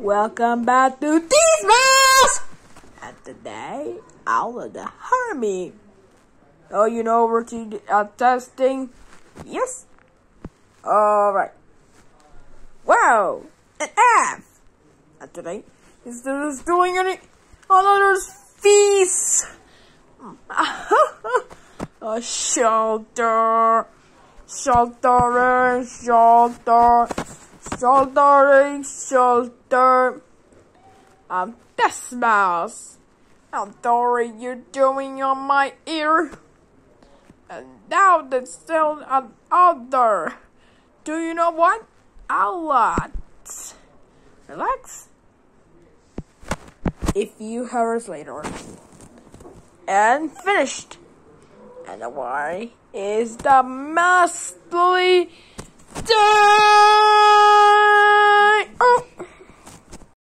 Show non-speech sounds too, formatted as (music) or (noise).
Welcome back to this Mouse! And today, out of the army. Oh, you know we're to, uh, testing? Yes? Alright. Wow! An F! And today, is this doing any another feast? (laughs) A shelter! Sheltering, shelter, sheltering, shelter. I'm mouse. I'm sorry you're doing on my ear. And now there's still another. Do you know what? A lot. Relax. A few hours later. And finished. And the why is the masterly done.